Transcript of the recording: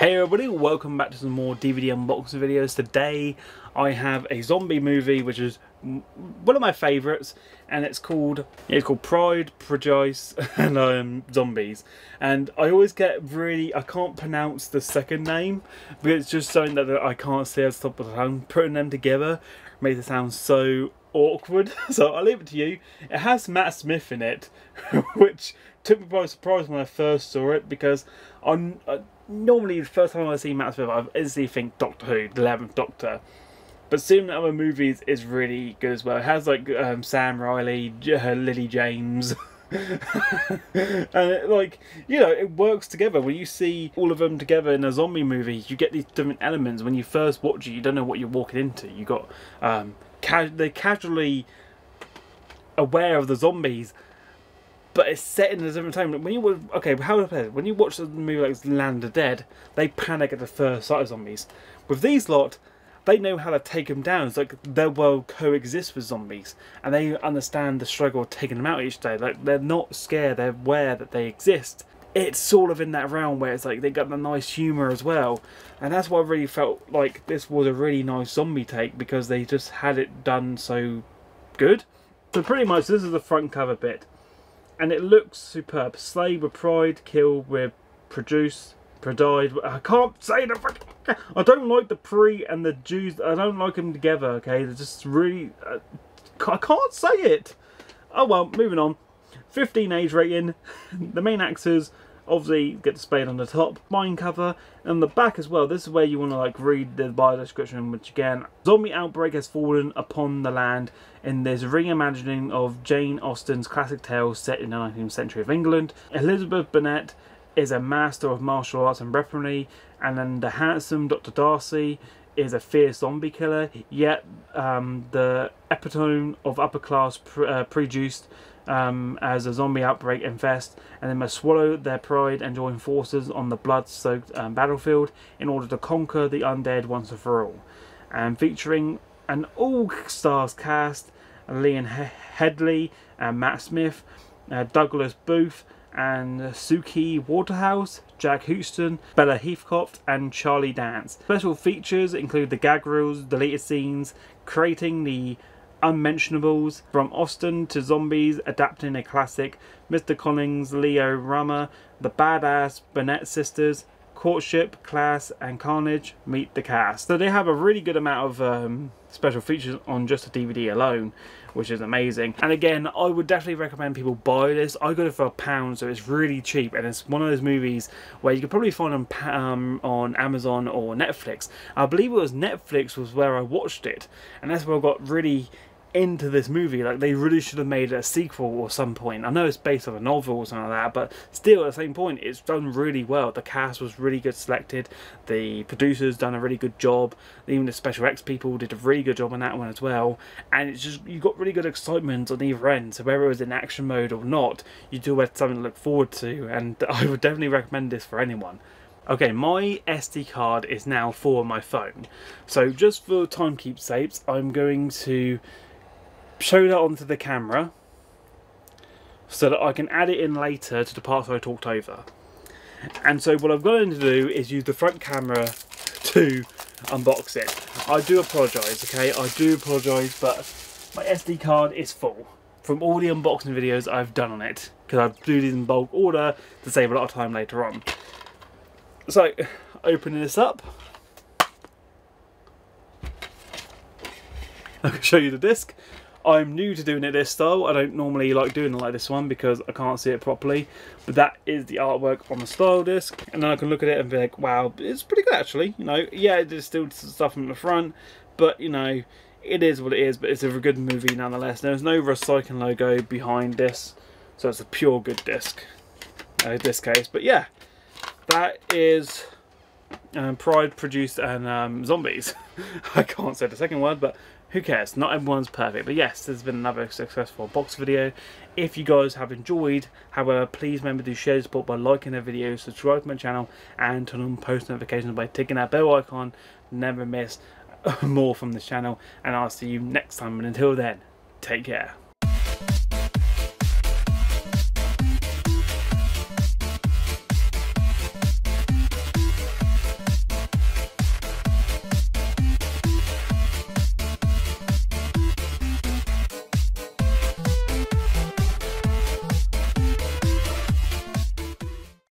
Hey everybody, welcome back to some more DVD unboxing videos. Today I have a zombie movie which is one of my favourites and it's called it's called Pride, Prejudice and um, Zombies and I always get really, I can't pronounce the second name but it's just something that I can't say the top of the tongue. Putting them together makes it sound so awkward so I'll leave it to you. It has Matt Smith in it which took me by surprise when I first saw it because I'm... I, normally the first time I see Matt Smith, I instantly think Doctor Who, the Eleventh Doctor. But seeing other movies is really good as well. It has like um, Sam Riley, uh, Lily James. and it, like you know it works together when you see all of them together in a zombie movie you get these different elements when you first watch it you don't know what you're walking into you got um ca they're casually aware of the zombies but it's set in a different time. When you okay, how when you watch a movie like Land of Dead, they panic at the first sight of zombies. With these lot, they know how to take them down. It's like their world coexists with zombies, and they understand the struggle of taking them out each day. Like they're not scared; they're aware that they exist. It's sort of in that realm where it's like they got the nice humour as well, and that's why I really felt like this was a really nice zombie take because they just had it done so good. So pretty much, this is the front cover bit and it looks superb. Slay with pride, kill with produce, prodied. I can't say the. I don't like the pre and the Jews. I don't like them together. Okay, they're just really. Uh, I can't say it. Oh well, moving on. 15 age rating. the main actors obviously get displayed on the top. Mine cover and the back as well. This is where you want to like read the bio description, which again, zombie outbreak has fallen upon the land in this reimagining of Jane Austen's classic tale set in the 19th century of England. Elizabeth Bennet is a master of martial arts and weaponry, and then the handsome Dr. Darcy is a fierce zombie killer, yet um, the epitome of upper class pre uh, prejuiced um, as a zombie outbreak infest, and they must swallow their pride and join forces on the blood-soaked um, battlefield in order to conquer the undead once and for all. And featuring an all-stars cast, Lena Headey, and Matt Smith, uh, Douglas Booth, and Suki Waterhouse, Jack Huston, Bella Heathcote, and Charlie Dance. Special features include the gag reels, deleted scenes, creating the unmentionables, from Austen to zombies, adapting a classic, Mr. Collins, Leo Rama, the badass Burnett sisters, Courtship, Class, and Carnage meet the cast. So they have a really good amount of um, special features on just the DVD alone, which is amazing. And again, I would definitely recommend people buy this. I got it for a pound, so it's really cheap, and it's one of those movies where you could probably find them um, on Amazon or Netflix. I believe it was Netflix was where I watched it, and that's where I got really into this movie. Like they really should have made a sequel or some point. I know it's based on a novel or something like that, but still at the same point, it's done really well. The cast was really good selected. The producers done a really good job. Even the special X people did a really good job on that one as well. And it's just you got really good excitement on either end. So whether it was in action mode or not, you do have something to look forward to. And I would definitely recommend this for anyone. Okay, my SD card is now for my phone. So just for time keepsakes, I'm going to show that onto the camera so that I can add it in later to the parts I talked over. And so what I'm going to do is use the front camera to unbox it. I do apologise, okay? I do apologise, but my SD card is full from all the unboxing videos I've done on it because I do these in bulk order to save a lot of time later on. So, opening this up. I can show you the disc. I'm new to doing it this style. I don't normally like doing it like this one because I can't see it properly. But that is the artwork on the style disc. And then I can look at it and be like, wow, it's pretty good actually. You know, yeah, there's still stuff from the front. But, you know, it is what it is. But it's a good movie nonetheless. There's no recycling logo behind this. So it's a pure good disc. Uh, this case. But yeah, that is um, Pride, Produced and um, Zombies. I can't say the second word, but who cares? Not everyone's perfect. But yes, there's been another successful box video. If you guys have enjoyed, however, please remember to share support by liking the video, subscribe to my channel, and turn on post notifications by ticking that bell icon. Never miss more from this channel. And I'll see you next time. And until then, take care.